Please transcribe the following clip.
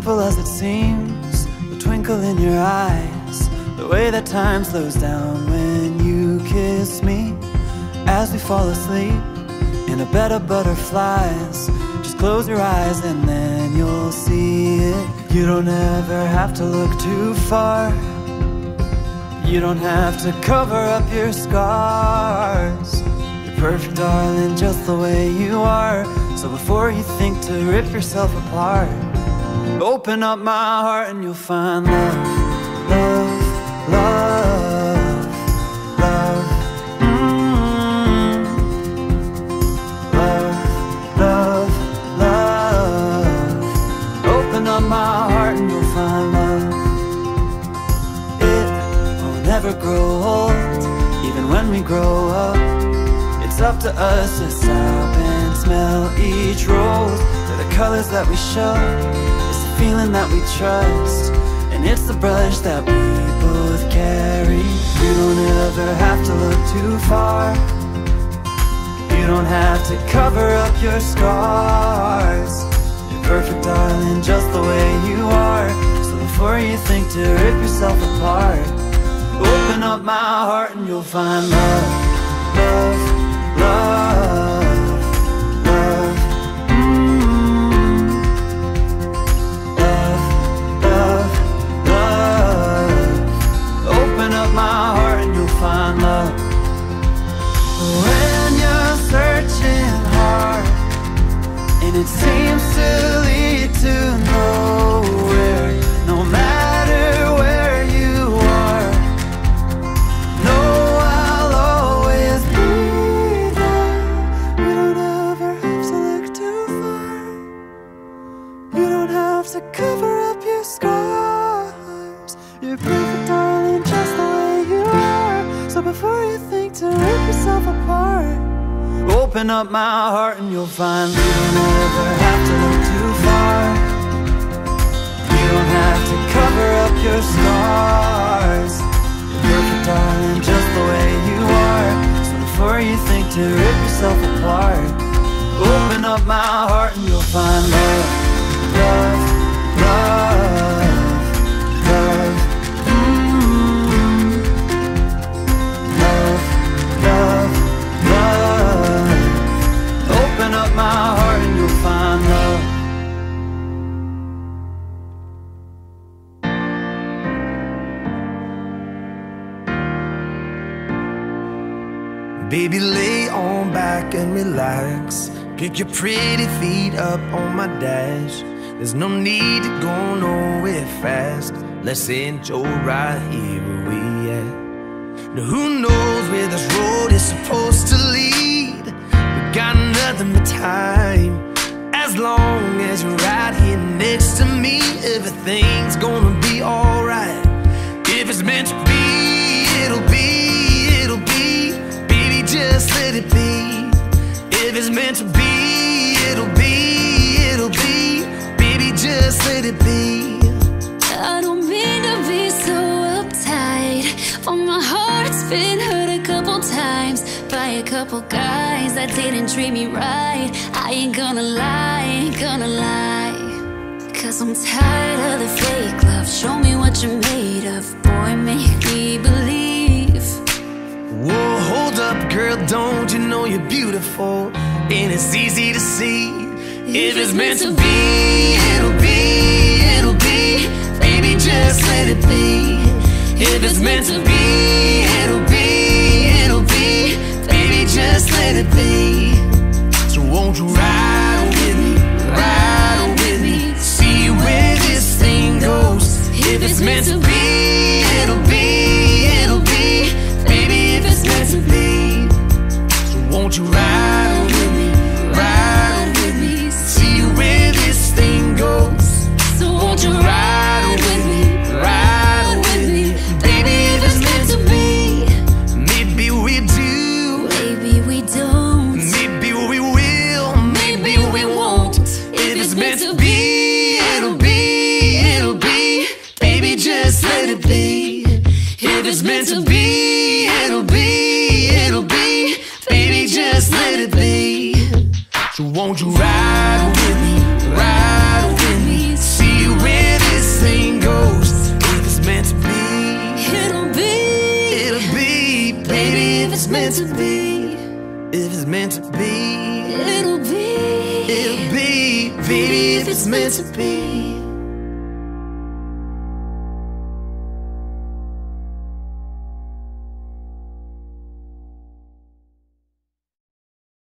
simple as it seems, the twinkle in your eyes, the way that time slows down when you kiss me. As we fall asleep in a bed of butterflies, just close your eyes and then you'll see it. You don't ever have to look too far. You don't have to cover up your scars. You're perfect, darling, just the way you are. So before you think to rip yourself apart, open up my heart and you'll find love, love, love, love. Love, love. Open up my heart and you'll find love. It will never grow old, even when we grow up. It's up to us to stop and smell each rose. Colors that we show, it's the feeling that we trust. And it's the brush that we both carry. You don't ever have to look too far. You don't have to cover up your scars. You're perfect, darling, just the way you are. So before you think to rip yourself apart, open up my heart and you'll find love, It seems to lead to nowhere No matter where you are Know I'll always be there. You don't ever have to look too far. You don't have to cover up your scars. You're perfect, darling, just the way you are. So before you Open up my heart and you'll find You don't ever have to look too far. You don't have to cover up your scars. You're perfect, darling, just the way you are. So before you think to rip yourself apart Open up my heart and you'll find love, Baby, lay on back and relax. Pick your pretty feet up on my dash. There's no need to go nowhere fast. Let's enjoy right here where we at. Now, who knows where this road is supposed to lead? We got nothing but time. As long as you're right here next to me, everything's gonna be alright. If it's meant to be, it'll be, been hurt a couple times by a couple guys that didn't treat me right. I ain't gonna lie, ain't gonna lie. Cause I'm tired of the fake love. Show me what you're made of, boy, make me believe. Whoa, hold up, girl, don't you know you're beautiful? And it's easy to see. If it's meant to be, it'll be, it'll be. Baby, just let it be. If it's meant to be, won't you ride with me, ride with me, see where this thing goes. So won't you ride with me, ride with me, baby, if it's meant to be. Maybe we do, Maybe we don't. maybe we will, Maybe we won't. If it's meant to be, it'll be, it'll be. Baby, just let it be. If it's meant to be, it'll be, just let it be. So won't you ride with me, ride with me, see where this thing goes. If it's meant to be, it'll be, it'll be, baby. If it's meant to be, if it's meant to be, it'll be, it'll be, baby. If it's meant to be.